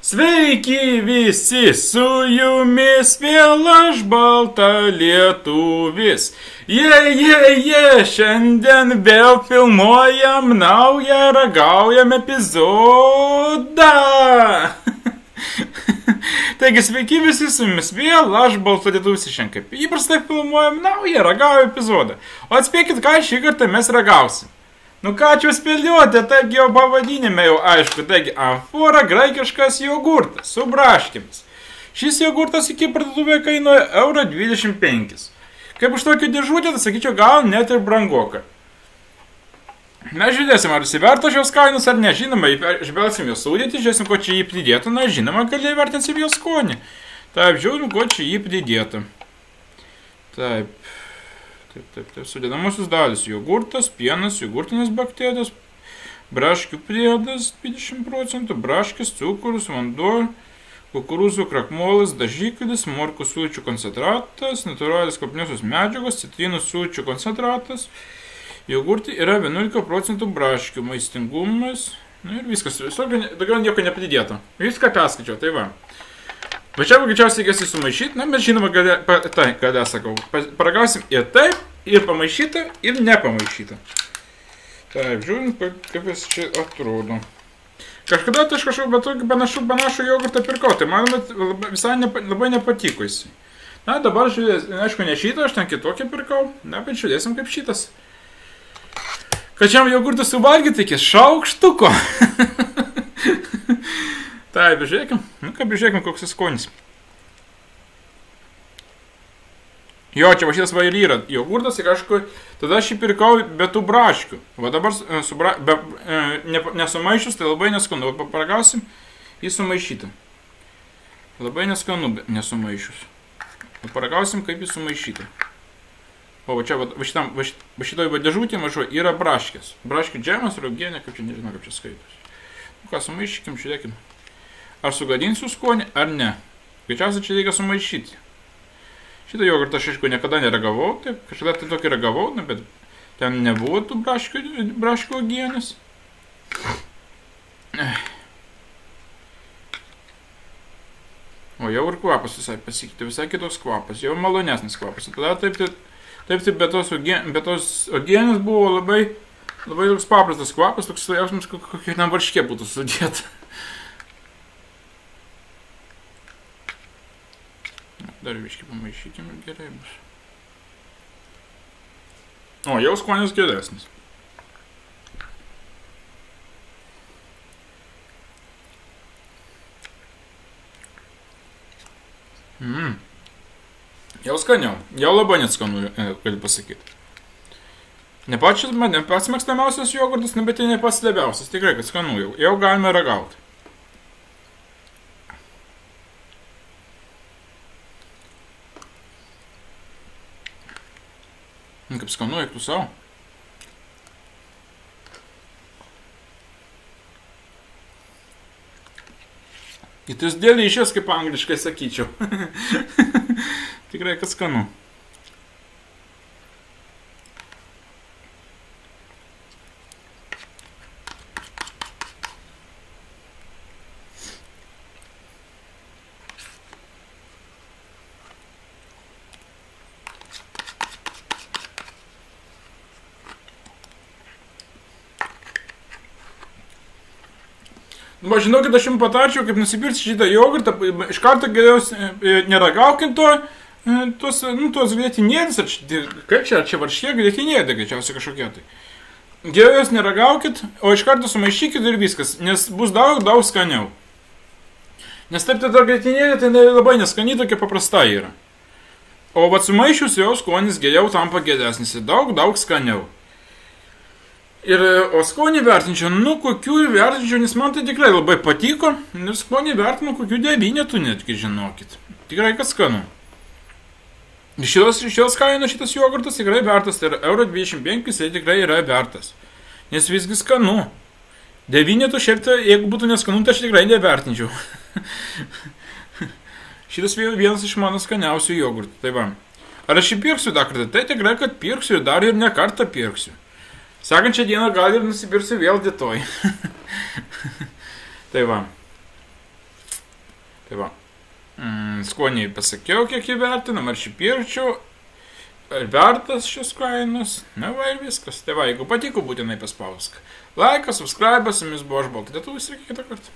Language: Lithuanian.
Sveiki visi, su jumis vėl aš balta lietuvis. Jie, jie, jie, šiandien vėl filmuojam naują ragaujam epizodą. Taigi sveiki visi su jumis vėl, aš balta lietuvis šiandien kaip įprastai filmuojam naują ragaujam epizodą. O atspėkit, ką šį kartą mes ragausim. Nu ką čia spėlioti, taip jau pavadinime jau aišku, taigi amfora graikiškas jogurtas su braškėmis. Šis jogurtas iki parduotuvė kainuoja euro 25. Kaip už tokį dėžutę, tai sakyčiau, gal net ir brangoka. Mes žiūrėsim, ar įsiverto šios kainos ar ne, žinoma, žvelgsim jos sudėtį, žiūrėsim, ko čia jį pridėtų, na, žinoma, kad įvertinsim jos skonį. Taip, žiūrim, ko čia jį pridėtų. Taip, Taip, taip, taip. Sudėdamosios dalis - jogurtas, pienas, jogurtinės bakterijos, braškių priedas 20 procentų, braškis, cukrus, vanduo, kukurūzų krakmolas, dažiklis, morkų sulčių koncentratas, natūralios kvapniosios medžiagos, citrinų sulčių koncentratas. Jogurtai yra 11 procentų braškių, maistingumas. Na ir viskas, daugiau nieko nepridėta. Viską perskaičiau, tai va. Va čia greičiausiai reikės įsumaišyti, na, mes žinoma, kada, pa, tai, kada sakau, paragausim ir taip, ir pamaišytą, ir nepamaišytą. Taip, žiūrint, kaip jis čia atrodo. Kažkada tai aš kažkokį bet panašų, panašų jogurtą pirkau, tai man visai nepa, labai nepatiko jis. Na, dabar žiūrėsim, aišku, ne šitą, aš ten kitokį pirkau, na, bet žiūrėsim kaip šitas. Kad šiam jogurtą suvalgyti reikės šaukštuko. Taip, žiūrėkim. Nu, kaip žiūrėkim, koks jis skonis. Jo, čia va šitas va ir yra jogurtas ir aišku, tada aš jį pirkau be tų braškių. Va dabar su bra, be, ne, nesumaišius, tai labai neskanu. Va paragausim, jį sumaišytą. Labai neskanu, nesumaišius. Va paragausim, kaip jį sumaišytą. O va čia, va, va, šitam, va, šit, va šitoj va dėžutė mažo yra braškės. Braškių džemas, raugienė, kaip čia nežinau, kaip čia skaitos. Nu ką, sumaišykim, žiūrėkim. Ar sugadinsiu skonį, ar ne. Greičiausiai čia reikia sumaišyti. Šitą jogurtą aš aišku niekada neragavau, taip, kažkada tai tokį ragavau, na, bet ten nebuvo tų braškių, uogienės. O jau ir kvapas visai pasikeitė, visai kitoks kvapas, jau malonesnis kvapas. Tada taip, taip, taip, taip bet tos, uogien, bet tos uogienės buvo labai, labai toks paprastas kvapas, toks jausmas, kokia ten varškė būtų sudėta. Dar viškai pamaišykim ir gerai bus. O, jau skonis geresnis. Mmm. Jau skaniau. Jau labai net skanu, galiu pasakyti. Ne pačias, ne pats mėgstamiausias jogurtas, ne bet ir ne pats labiausias. Tikrai, kad skanu jau. Jau galime ragauti. Kaip skanu, eik tu savo. It is delicious, kaip angliškai sakyčiau. Tikrai, kad skanu. Va, žinokit, aš jums patarčiau, kaip nusipirkti šitą jogurtą, iš karto geriau neragaukit to, tuos, nu, tuos grėtinėdus, ar čia, kaip čia, ar čia varškė grėtinėdė, greičiausiai kažkokie tai. Geriau jos neragaukit, o iš karto sumaišykit ir viskas, nes bus daug, daug skaniau. Nes taip tai ta grėtinėdė tai labai neskani, tokia paprasta yra. O va sumaišius jau skonis geriau tampa geresnis ir daug, daug skaniau. Ir, o skonį vertinčiau, nu kokių vertinčiau, nes man tai tikrai labai patiko. Ir skonį vertinu kokių devynetų netgi, žinokit. Tikrai kas skanu. Šios, šios kainos šitas jogurtas tikrai vertas, tai yra euro 25, tai tikrai yra vertas. Nes visgi skanu. Devynetų šiaip tai, jeigu būtų neskanu, tai aš tikrai nevertinčiau. šitas vienas iš mano skaniausių jogurtų. Tai va. Ar aš jį pirksiu dar kartą? Tai tikrai, kad pirksiu ir dar ir ne kartą pirksiu. Sekančią dieną gal ir nusipirksiu vėl rytoj. tai va. Tai va. Mm, skoniai pasakiau, kiek įvertinam, ar šį pirčiau, ar vertas šios kainos. Na va ir viskas. Tai va, jeigu patiko, būtinai paspausk. Laikas, subscribe, su jumis buvo aš ir iki kitą kartą.